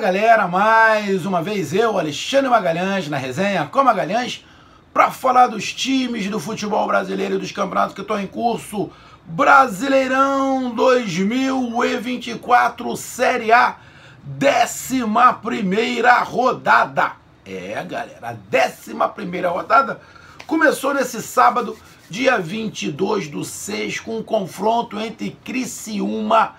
Galera, mais uma vez eu, Alexandre Magalhães, na resenha com Magalhães, para falar dos times do futebol brasileiro e dos campeonatos que estão em curso. Brasileirão 2024 Série A, 11 rodada. É, galera, a 11 rodada começou nesse sábado, dia 22 do 6, com um confronto entre Criciúma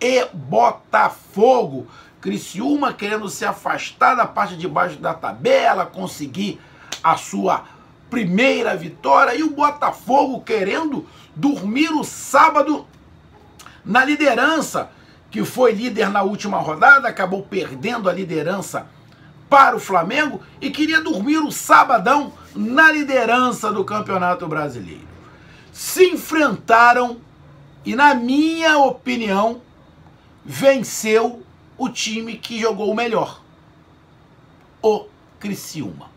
e Botafogo. Criciúma querendo se afastar da parte de baixo da tabela, conseguir a sua primeira vitória e o Botafogo querendo dormir o sábado na liderança, que foi líder na última rodada, acabou perdendo a liderança para o Flamengo e queria dormir o sabadão na liderança do Campeonato Brasileiro. Se enfrentaram e, na minha opinião, venceu o time que jogou o melhor. O Criciúma.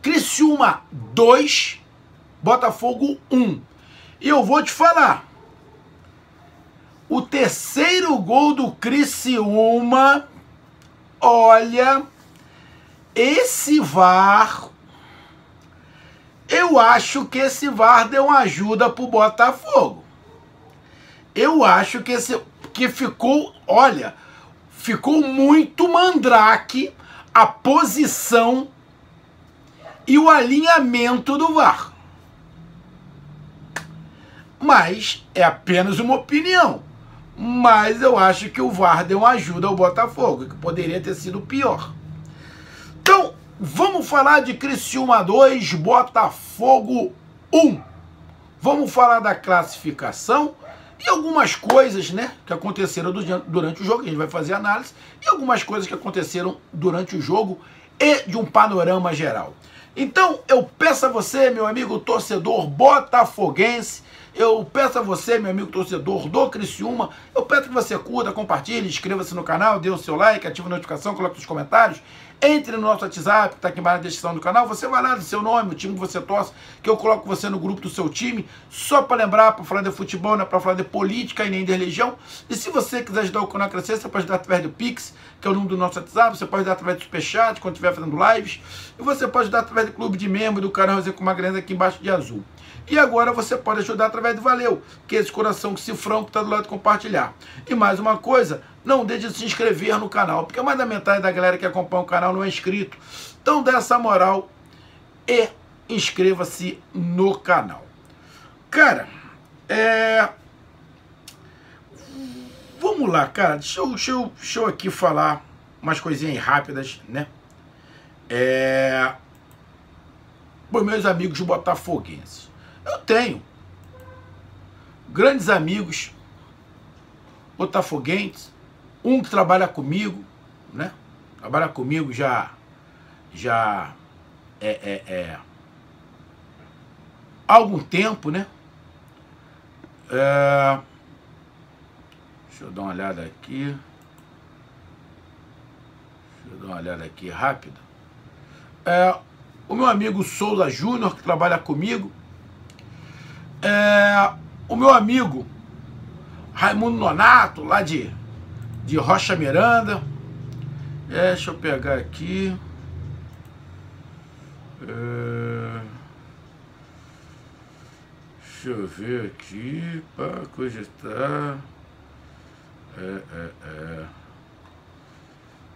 Criciúma 2, Botafogo 1. E eu vou te falar. O terceiro gol do Criciúma, olha, esse VAR, eu acho que esse VAR deu uma ajuda pro Botafogo. Eu acho que esse que ficou, olha, ficou muito mandrake a posição e o alinhamento do VAR. Mas é apenas uma opinião. Mas eu acho que o VAR deu uma ajuda ao Botafogo, que poderia ter sido pior. Então, vamos falar de Criciúma 2, Botafogo 1. Vamos falar da classificação e algumas coisas né, que aconteceram durante o jogo, a gente vai fazer análise, e algumas coisas que aconteceram durante o jogo e de um panorama geral. Então eu peço a você, meu amigo torcedor botafoguense, eu peço a você, meu amigo torcedor do Criciúma, eu peço que você curta, compartilhe, inscreva-se no canal, dê o seu like, ative a notificação, coloque os comentários entre no nosso WhatsApp, que está aqui embaixo na descrição do canal. Você vai lá do seu nome, o time que você torce, que eu coloco você no grupo do seu time. Só para lembrar, para falar de futebol, não é para falar de política e nem de religião. E se você quiser ajudar o canal a crescer, você pode ajudar através do Pix, que é o número do nosso WhatsApp. Você pode ajudar através do Superchat, quando estiver fazendo lives. E você pode ajudar através do clube de membro do canal Rosé com uma grande aqui embaixo de azul. E agora você pode ajudar através do Valeu, que é esse coração que cifrão que está do lado de compartilhar. E mais uma coisa, não deixe de se inscrever no canal, porque mais da metade da galera que acompanha o canal não é inscrito. Então dê essa moral e inscreva-se no canal. Cara, é... Vamos lá, cara. Deixa eu, deixa eu, deixa eu aqui falar umas coisinhas rápidas, né? É... Para meus amigos botafoguenses. Eu tenho grandes amigos botafoguenses, um que trabalha comigo, né? Trabalha comigo já, já é, é, é há algum tempo, né? É, deixa eu dar uma olhada aqui. Deixa eu dar uma olhada aqui rápida. É, o meu amigo Souza Júnior, que trabalha comigo, é, o meu amigo Raimundo Nonato, lá de, de Rocha Miranda. É, deixa eu pegar aqui. É, deixa eu ver aqui para cogitar. É, é, é.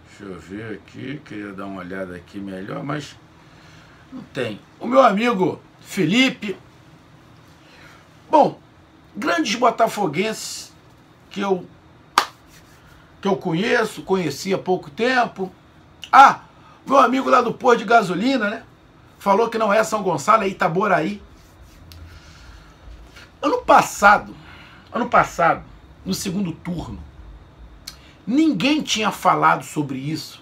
Deixa eu ver aqui, queria dar uma olhada aqui melhor, mas não tem. O meu amigo Felipe, Bom, grandes botafoguenses que eu que eu conheço, conheci há pouco tempo. Ah, meu amigo lá do Pôr de Gasolina, né? Falou que não é São Gonçalo, é Itaboraí. Ano passado, ano passado, no segundo turno, ninguém tinha falado sobre isso.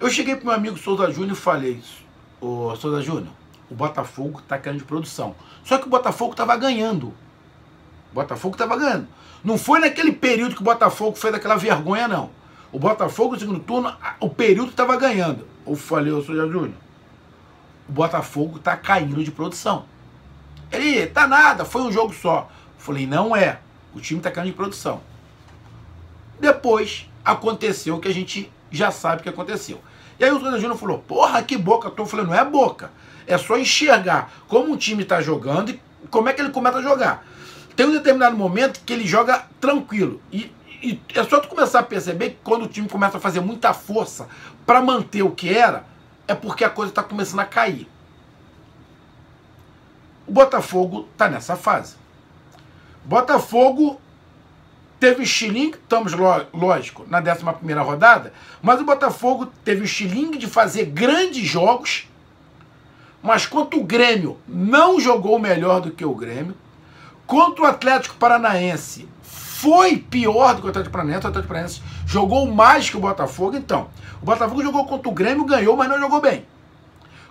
Eu cheguei pro meu amigo Souza Júnior e falei isso. Ô, Souza Júnior, o Botafogo está caindo de produção. Só que o Botafogo estava ganhando. O Botafogo estava ganhando. Não foi naquele período que o Botafogo fez aquela vergonha, não. O Botafogo, no segundo turno, o período estava ganhando. Eu falei, ô Souza Júnior, o Botafogo está caindo de produção. Ele, tá nada, foi um jogo só. Eu falei, não é. O time está caindo de produção. Depois aconteceu o que a gente já sabe que aconteceu. E aí o Sandro Júnior falou: Porra, que boca. Eu falei: Não é boca. É só enxergar como um time está jogando e como é que ele começa a jogar. Tem um determinado momento que ele joga tranquilo. E, e é só tu começar a perceber que quando o time começa a fazer muita força para manter o que era, é porque a coisa está começando a cair. O Botafogo está nessa fase. Botafogo teve estilingue, estamos lógico, na 11 rodada, mas o Botafogo teve o estilingue de fazer grandes jogos mas quanto o Grêmio não jogou melhor do que o Grêmio, contra o Atlético Paranaense foi pior do que o Atlético Paranaense, o Atlético Paranaense jogou mais que o Botafogo, então. O Botafogo jogou contra o Grêmio, ganhou, mas não jogou bem.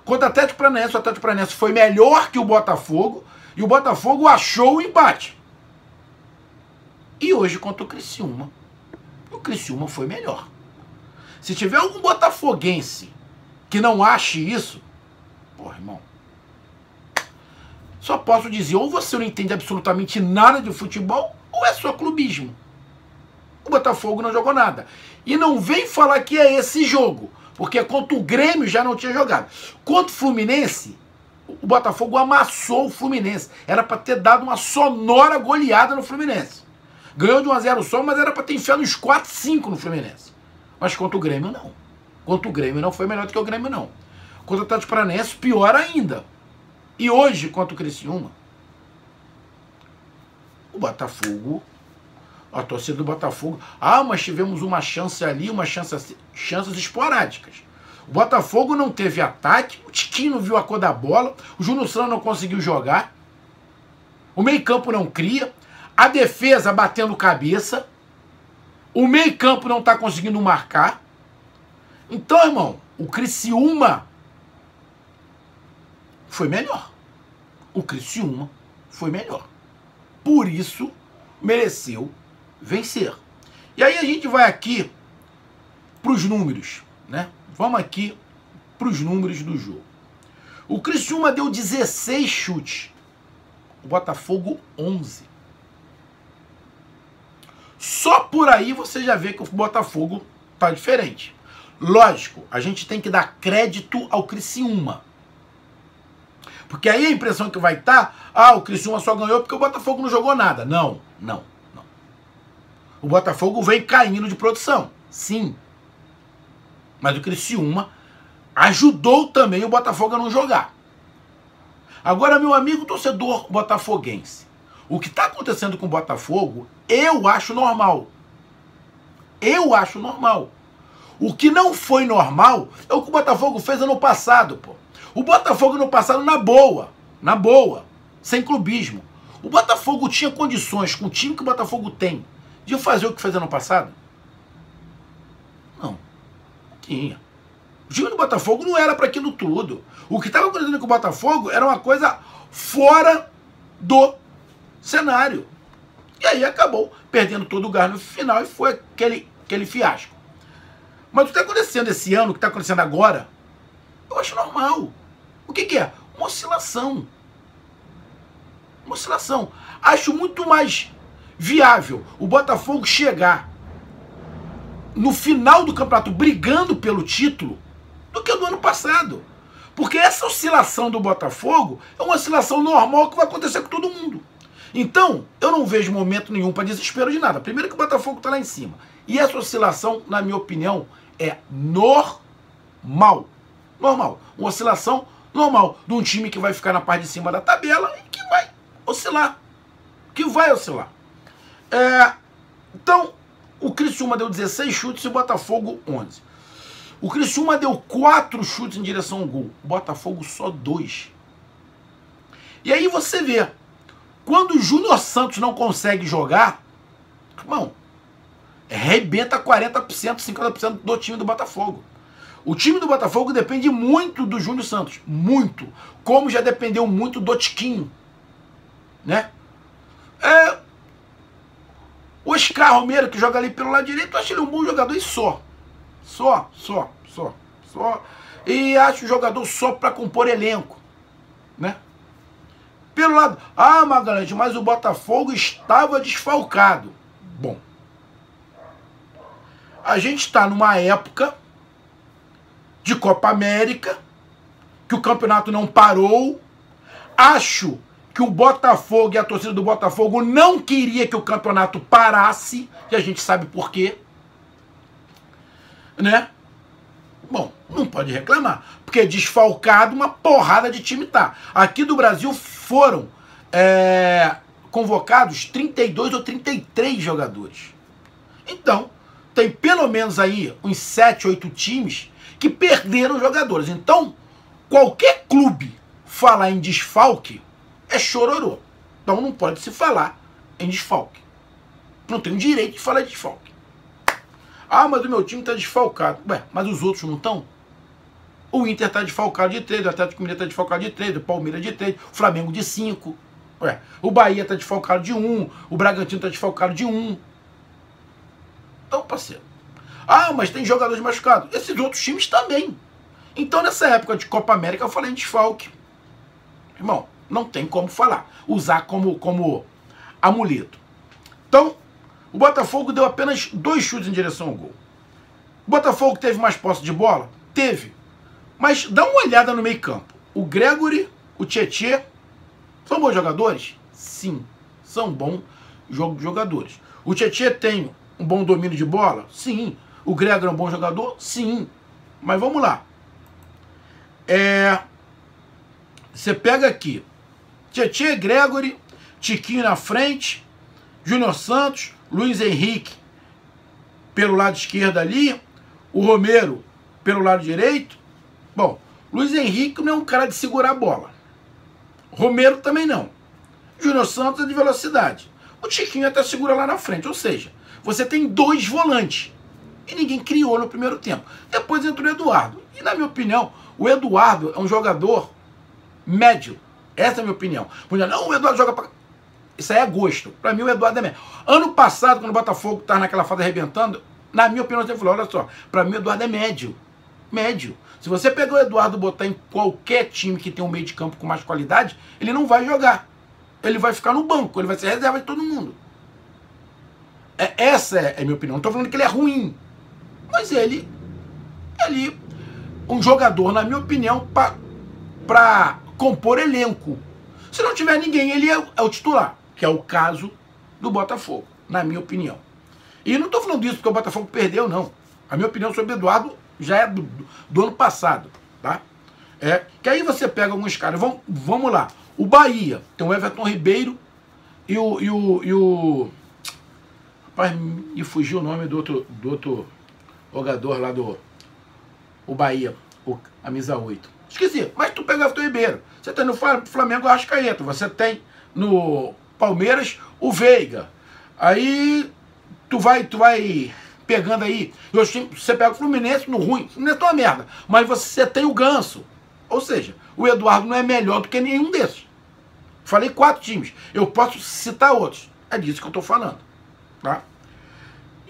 Contra o Atlético Paranaense, o Atlético Paranaense foi melhor que o Botafogo e o Botafogo achou o empate. E hoje contra o Criciúma, o Criciúma foi melhor. Se tiver algum botafoguense que não ache isso, Porra, irmão. Só posso dizer, ou você não entende absolutamente nada de futebol, ou é só clubismo. O Botafogo não jogou nada. E não vem falar que é esse jogo, porque contra o Grêmio já não tinha jogado. Contra o Fluminense, o Botafogo amassou o Fluminense. Era para ter dado uma sonora goleada no Fluminense. Ganhou de 1 a 0 só, mas era para ter enfiado uns 4, 5 no Fluminense. Mas contra o Grêmio, não. Contra o Grêmio não foi melhor do que o Grêmio, não. Contra o Atlético Paranaense, pior ainda. E hoje, contra o Criciúma, o Botafogo, a torcida do Botafogo, ah, mas tivemos uma chance ali, uma chance, chances esporádicas. O Botafogo não teve ataque, o Tiquinho viu a cor da bola, o Júnior Santos não conseguiu jogar, o meio-campo não cria, a defesa batendo cabeça, o meio-campo não está conseguindo marcar. Então, irmão, o Criciúma foi melhor. O Criciúma foi melhor. Por isso, mereceu vencer. E aí a gente vai aqui para os números, né? Vamos aqui para os números do jogo. O Criciúma deu 16 chutes. O Botafogo 11. Só por aí você já vê que o Botafogo tá diferente. Lógico, a gente tem que dar crédito ao Criciúma. Porque aí a impressão que vai estar, tá, ah, o Criciúma só ganhou porque o Botafogo não jogou nada. Não, não, não. O Botafogo vem caindo de produção, sim. Mas o Criciúma ajudou também o Botafogo a não jogar. Agora, meu amigo torcedor botafoguense, o que está acontecendo com o Botafogo, eu acho normal. Eu acho normal. O que não foi normal é o que o Botafogo fez ano passado, pô. O Botafogo no passado, na boa, na boa, sem clubismo. O Botafogo tinha condições, com o time que o Botafogo tem, de fazer o que fez ano passado? Não, não tinha. O time do Botafogo não era para aquilo tudo. O que estava acontecendo com o Botafogo era uma coisa fora do cenário. E aí acabou perdendo todo o gás no final e foi aquele, aquele fiasco. Mas o que está acontecendo esse ano, o que está acontecendo agora, eu acho normal. O que, que é? Uma oscilação. Uma oscilação. Acho muito mais viável o Botafogo chegar no final do campeonato brigando pelo título do que do ano passado. Porque essa oscilação do Botafogo é uma oscilação normal que vai acontecer com todo mundo. Então, eu não vejo momento nenhum para desespero de nada. Primeiro que o Botafogo está lá em cima. E essa oscilação, na minha opinião, é normal. Normal. Uma oscilação normal de um time que vai ficar na parte de cima da tabela e que vai oscilar. Que vai oscilar. É, então, o Criciúma deu 16 chutes e o Botafogo 11. O Criciúma deu 4 chutes em direção ao gol. O Botafogo só 2. E aí você vê, quando o Júnior Santos não consegue jogar, irmão, rebenta 40%, 50% do time do Botafogo. O time do Botafogo depende muito do Júnior Santos. Muito. Como já dependeu muito do Tiquinho. Né? É, o Oscar Romero, que joga ali pelo lado direito, eu acho ele um bom jogador e só. Só, só, só, só. E acho jogador só para compor elenco. Né? Pelo lado. Ah, Magalhães, mas o Botafogo estava desfalcado. Bom. a gente está numa época de Copa América, que o campeonato não parou. Acho que o Botafogo e a torcida do Botafogo não queria que o campeonato parasse, e a gente sabe por quê. Né? Bom, não pode reclamar, porque desfalcado uma porrada de time tá. Aqui do Brasil foram é, convocados 32 ou 33 jogadores. Então, tem pelo menos aí uns 7, 8 times que perderam jogadores. Então, qualquer clube falar em desfalque é chororô. Então não pode se falar em desfalque. Não tem direito de falar de desfalque. Ah, mas o meu time está desfalcado. Ué, mas os outros não estão? O Inter está desfalcado de 3, o Atlético Mineiro está desfalcado de 3, o Palmeiras de 3, o Flamengo de 5. Ué, o Bahia está desfalcado de 1, o Bragantino está desfalcado de 1. Então, parceiro. Ah, mas tem jogadores machucados. Esses outros times também. Então, nessa época de Copa América, eu falei em desfalque. Irmão, não tem como falar. Usar como, como amuleto. Então, o Botafogo deu apenas dois chutes em direção ao gol. O Botafogo teve mais posse de bola? Teve. Mas dá uma olhada no meio campo. O Gregory, o Tietê, são bons jogadores? Sim, são bons jogadores. O Tietê tem um bom domínio de bola? Sim. O Gregory é um bom jogador? Sim. Mas vamos lá. É... Você pega aqui. Tietê, Gregory, Tiquinho na frente, Júnior Santos, Luiz Henrique pelo lado esquerdo ali, o Romero pelo lado direito. Bom, Luiz Henrique não é um cara de segurar a bola. Romero também não. Júnior Santos é de velocidade. O Tiquinho até segura lá na frente. Ou seja, você tem dois volantes. E ninguém criou no primeiro tempo. Depois entrou o Eduardo. E na minha opinião, o Eduardo é um jogador médio. Essa é a minha opinião. Não, o Eduardo joga pra... Isso aí é gosto. Para mim, o Eduardo é médio. Ano passado, quando o Botafogo estava naquela fase arrebentando, na minha opinião, você falou: olha só, para mim, o Eduardo é médio. Médio. Se você pegar o Eduardo botar em qualquer time que tem um meio de campo com mais qualidade, ele não vai jogar. Ele vai ficar no banco, ele vai ser reserva de todo mundo. É, essa é a minha opinião. Não estou falando que ele é ruim. Mas ele. Ele. Um jogador, na minha opinião, para compor elenco. Se não tiver ninguém, ele é, é o titular que é o caso do Botafogo, na minha opinião. E não estou falando disso porque o Botafogo perdeu, não. A minha opinião sobre o Eduardo já é do, do ano passado, tá? É, que aí você pega alguns caras, vamos, vamos lá. O Bahia, tem o Everton Ribeiro e o. E o, e o rapaz, me fugiu o nome do outro, do outro jogador lá do. O Bahia, o, a Misa 8. Esqueci, mas tu pega o Everton Ribeiro. Você tem no Flamengo o Arrascaeta, você tem no Palmeiras, o Veiga. Aí tu vai, tu vai pegando aí. Você pega o Fluminense no ruim. Fluminense é uma merda. Mas você tem o Ganso. Ou seja, o Eduardo não é melhor do que nenhum desses. Falei quatro times. Eu posso citar outros. É disso que eu estou falando. Tá?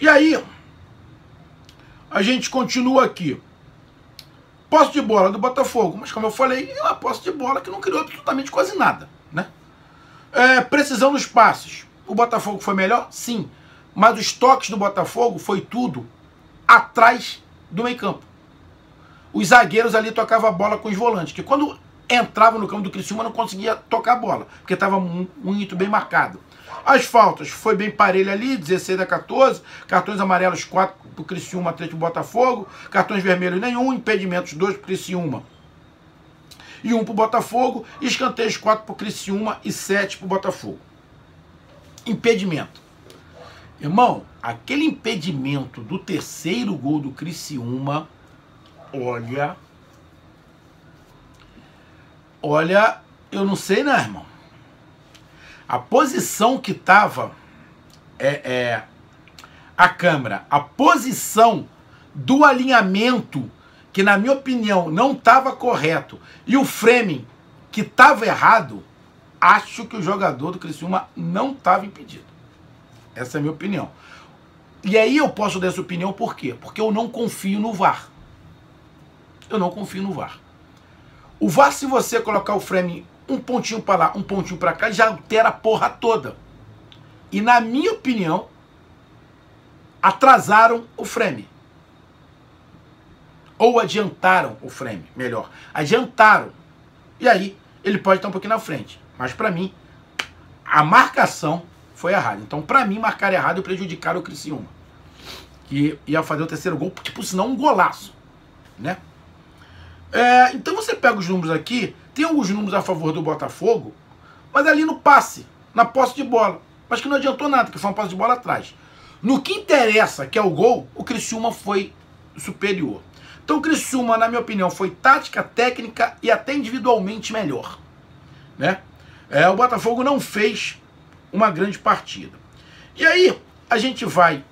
E aí, a gente continua aqui. Posse de bola do Botafogo. Mas como eu falei, é uma posse de bola que não criou absolutamente quase nada. Né? É, precisão dos passes. O Botafogo foi melhor? Sim. Mas os toques do Botafogo foi tudo atrás do meio campo. Os zagueiros ali tocavam a bola com os volantes, que quando entrava no campo do Criciúma não conseguia tocar a bola, porque estava muito bem marcado. As faltas foi bem parelho ali, 16 a 14, cartões amarelos 4 para o Criciúma, 3 para Botafogo, cartões vermelhos nenhum, impedimentos 2 para Criciúma, e um para o Botafogo, escanteios 4 para Criciúma e 7 para Botafogo. Impedimento. Irmão, aquele impedimento do terceiro gol do Criciúma, olha. Olha, eu não sei, né, irmão? A posição que estava é, é, a câmera, a posição do alinhamento que na minha opinião não estava correto, e o framing que estava errado, acho que o jogador do Criciúma não estava impedido. Essa é a minha opinião. E aí eu posso dar essa opinião por quê? Porque eu não confio no VAR. Eu não confio no VAR. O VAR, se você colocar o frame um pontinho para lá, um pontinho para cá, já altera a porra toda. E na minha opinião, atrasaram o frame. Ou adiantaram o frame, melhor. Adiantaram. E aí, ele pode estar um pouquinho na frente. Mas para mim, a marcação foi errada. Então, para mim, marcar errado e prejudicar o Criciúma. Que ia fazer o terceiro gol, tipo, senão um golaço. Né? É, então você pega os números aqui, tem alguns números a favor do Botafogo, mas ali no passe, na posse de bola. Mas que não adiantou nada, que foi uma posse de bola atrás. No que interessa, que é o gol, o Criciúma foi superior. Então o Criciúma, na minha opinião, foi tática, técnica e até individualmente melhor. Né? É, o Botafogo não fez uma grande partida. E aí, a gente vai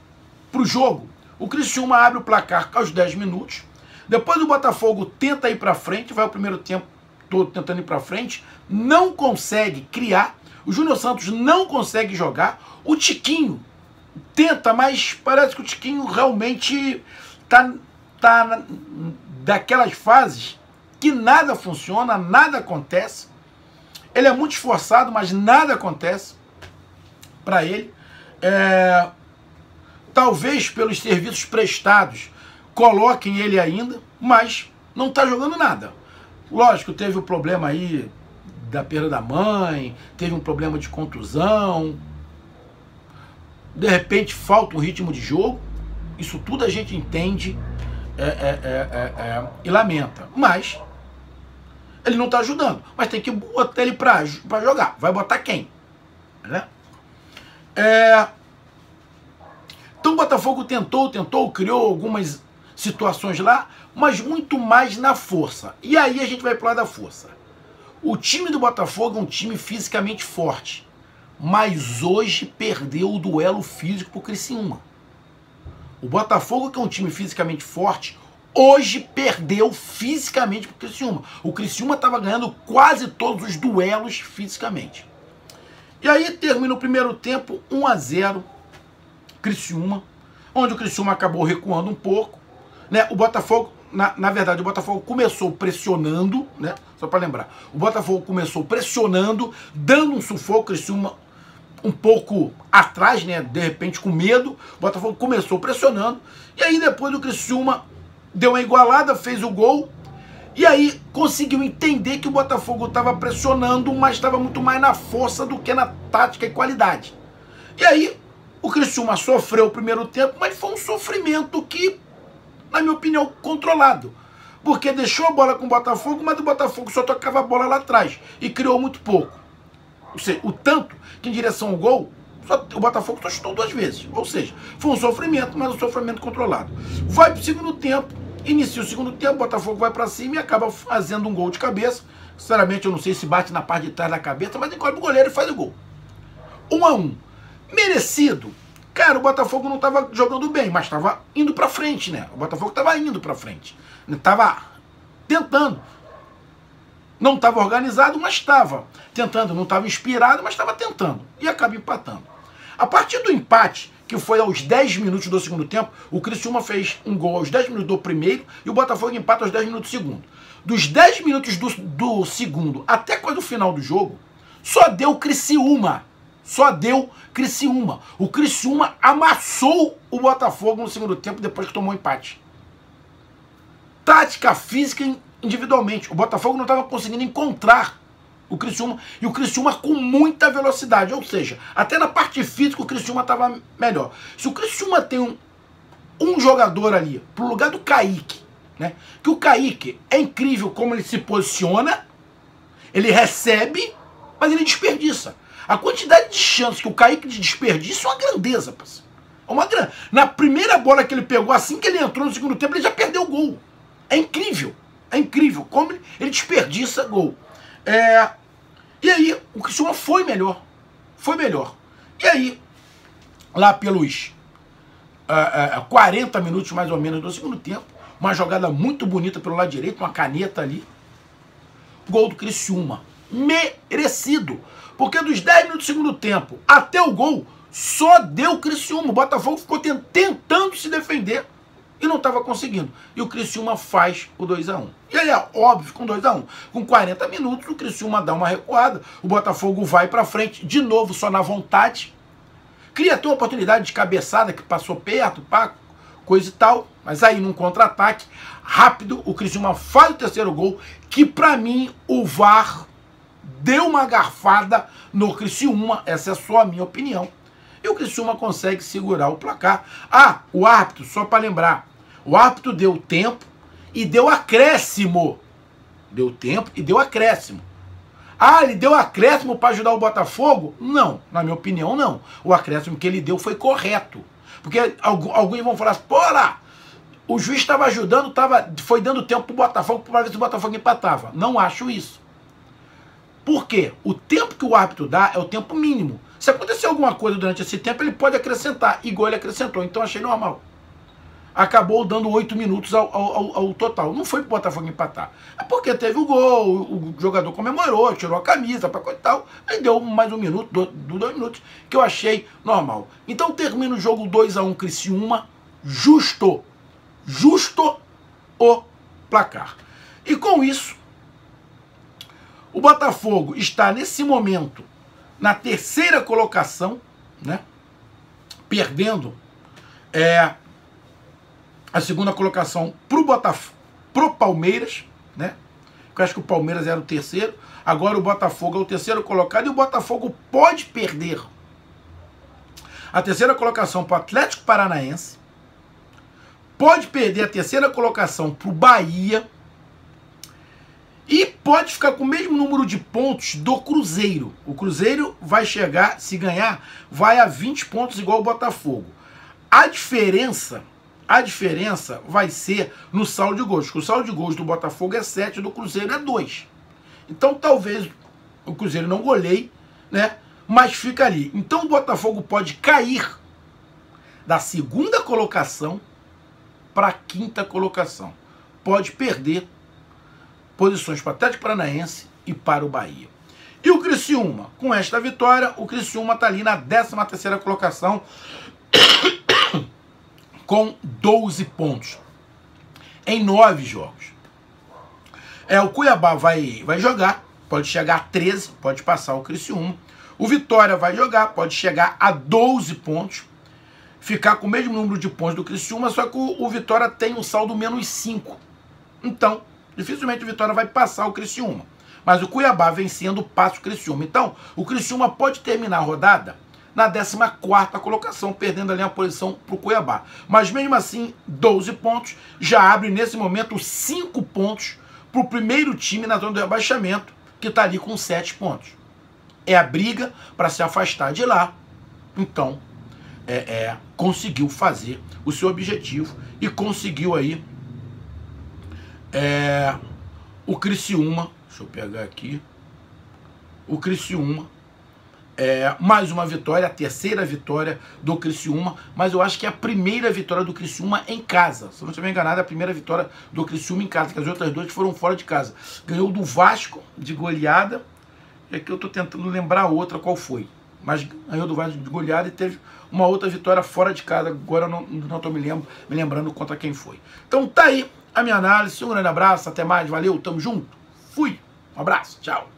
para o jogo. O Criciúma abre o placar aos 10 minutos. Depois o Botafogo tenta ir para frente, vai o primeiro tempo todo tentando ir para frente, não consegue criar. O Júnior Santos não consegue jogar. O Tiquinho tenta, mas parece que o Tiquinho realmente tá, tá daquelas fases que nada funciona, nada acontece. Ele é muito esforçado, mas nada acontece para ele. É, talvez pelos serviços prestados coloquem ele ainda, mas não está jogando nada. Lógico, teve o problema aí da perda da mãe, teve um problema de contusão. De repente falta um ritmo de jogo. Isso tudo a gente entende é, é, é, é, é e lamenta. Mas ele não está ajudando. Mas tem que botar ele para jogar. Vai botar quem? Né? É... Então o Botafogo tentou, tentou, criou algumas situações lá, mas muito mais na força. E aí a gente vai para lado da força. O time do Botafogo é um time fisicamente forte, mas hoje perdeu o duelo físico para o Criciúma. O Botafogo, que é um time fisicamente forte, hoje perdeu fisicamente para o Criciúma. O Criciúma estava ganhando quase todos os duelos fisicamente. E aí termina o primeiro tempo 1 a 0 Criciúma, onde o Criciúma acabou recuando um pouco. Né? O Botafogo, na, na verdade, o Botafogo começou pressionando, né? Só para lembrar. O Botafogo começou pressionando, dando um sufoco, o Criciúma um pouco atrás, né? De repente com medo. O Botafogo começou pressionando. E aí depois o Criciúma deu uma igualada, fez o gol. E aí conseguiu entender que o Botafogo estava pressionando, mas estava muito mais na força do que na tática e qualidade. E aí o Criciúma sofreu o primeiro tempo, mas foi um sofrimento que na minha opinião, controlado. Porque deixou a bola com o Botafogo, mas o Botafogo só tocava a bola lá atrás e criou muito pouco. Ou seja, o tanto que em direção ao gol, só, o Botafogo só chutou duas vezes. Ou seja, foi um sofrimento, mas um sofrimento controlado. Vai para o segundo tempo, inicia o segundo tempo, o Botafogo vai para cima e acaba fazendo um gol de cabeça. Sinceramente, eu não sei se bate na parte de trás da cabeça, mas encolhe o goleiro e faz o gol. Um a um. Merecido Cara, o Botafogo não estava jogando bem, mas estava indo para frente, né? O Botafogo estava indo para frente. Estava tentando. Não estava organizado, mas estava tentando. Não estava inspirado, mas estava tentando. E acaba empatando. A partir do empate, que foi aos 10 minutos do segundo tempo, o Criciúma fez um gol aos 10 minutos do primeiro e o Botafogo empata aos 10 minutos do segundo. Dos 10 minutos do, do segundo até quase o final do jogo, só deu Criciúma só deu Criciúma. O Criciúma amassou o Botafogo no segundo tempo depois que tomou empate. Tática física individualmente. O Botafogo não estava conseguindo encontrar o Criciúma e o Criciúma com muita velocidade. Ou seja, até na parte física o Criciúma estava melhor. Se o Criciúma tem um, um jogador ali pro lugar do Kaique, né? Que o Kaique é incrível como ele se posiciona, ele recebe, mas ele desperdiça. A quantidade de chances que o Kaique de desperdício é uma grandeza, parceiro. É uma grande. Na primeira bola que ele pegou, assim que ele entrou no segundo tempo, ele já perdeu o gol. É incrível. É incrível como ele, ele desperdiça gol. É... E aí, o Cristiano foi melhor. Foi melhor. E aí, lá pelos uh, uh, 40 minutos mais ou menos do segundo tempo, uma jogada muito bonita pelo lado direito, uma caneta ali. Gol do Criciúma. Merecido. Porque dos 10 minutos do segundo tempo até o gol, só deu Criciúma. O Botafogo ficou tentando se defender e não estava conseguindo. E o Criciúma faz o 2 a 1 E aí, é óbvio, com 2 a 1 Com 40 minutos, o Criciúma dá uma recuada. O Botafogo vai para frente, de novo, só na vontade. cria até uma oportunidade de cabeçada que passou perto, pá, coisa e tal, mas aí num contra-ataque rápido, o Criciúma faz o terceiro gol, que para mim o VAR deu uma garfada no Criciúma, essa é só a minha opinião. E o Criciúma consegue segurar o placar. Ah, o árbitro, só para lembrar, o árbitro deu tempo e deu acréscimo. Deu tempo e deu acréscimo. Ah, ele deu acréscimo para ajudar o Botafogo? Não, na minha opinião, não. O acréscimo que ele deu foi correto. Porque alguns vão falar assim, porra, o juiz estava ajudando, tava, foi dando tempo para o Botafogo para ver se o Botafogo empatava. Não acho isso. Por quê? O tempo que o árbitro dá é o tempo mínimo. Se acontecer alguma coisa durante esse tempo, ele pode acrescentar. Igual ele acrescentou. Então achei normal acabou dando oito minutos ao, ao, ao, total. Não foi pro Botafogo empatar. É porque teve o gol, o jogador comemorou, tirou a camisa para coisa e tal, aí deu mais um minuto, dois, dois minutos, que eu achei normal. Então termina o jogo 2 a 1 um, Criciúma, justo, justo o placar. E com isso, o Botafogo está nesse momento na terceira colocação, né? Perdendo é, a segunda colocação pro Botafogo, pro Palmeiras, né? Eu acho que o Palmeiras era o terceiro. Agora o Botafogo é o terceiro colocado e o Botafogo pode perder a terceira colocação para o Atlético Paranaense, pode perder a terceira colocação para o Bahia e pode ficar com o mesmo número de pontos do Cruzeiro. O Cruzeiro vai chegar, se ganhar, vai a 20 pontos igual o Botafogo. A diferença a diferença vai ser no saldo de gols. O saldo de gols do Botafogo é 7, do Cruzeiro é 2. Então talvez o Cruzeiro não goleie, né? Mas fica ali. Então o Botafogo pode cair da segunda colocação para a quinta colocação. Pode perder posições para o Atlético Paranaense e para o Bahia. E o Criciúma, com esta vitória, o Criciúma está ali na 13 terceira colocação com 12 pontos em nove jogos. É, o Cuiabá vai, vai jogar, pode chegar a 13, pode passar o Criciúma. O Vitória vai jogar, pode chegar a 12 pontos, ficar com o mesmo número de pontos do Criciúma, só que o, o Vitória tem um saldo menos 5. Então, dificilmente o Vitória vai passar o Criciúma. Mas o Cuiabá vencendo passa o Criciúma. Então, o Criciúma pode terminar a rodada na 14 colocação, perdendo ali a posição para o Cuiabá. Mas mesmo assim, 12 pontos, já abre nesse momento 5 pontos para o primeiro time na zona do rebaixamento, que está ali com 7 pontos. É a briga para se afastar de lá. Então, é, é, conseguiu fazer o seu objetivo e conseguiu aí é, o Criciúma, deixa eu pegar aqui, o Criciúma é, mais uma vitória, a terceira vitória do Criciúma, mas eu acho que é a primeira vitória do Criciúma em casa. Se não estiver enganado, é a primeira vitória do Criciúma em casa, que as outras duas foram fora de casa. Ganhou do Vasco de goleada, e aqui eu estou tentando lembrar outra qual foi. Mas ganhou do Vasco de goleada e teve uma outra vitória fora de casa, agora não estou me, lembro, me lembrando contra quem foi. Então tá aí a minha análise, um grande abraço, até mais, valeu, tamo junto, fui, um abraço, tchau.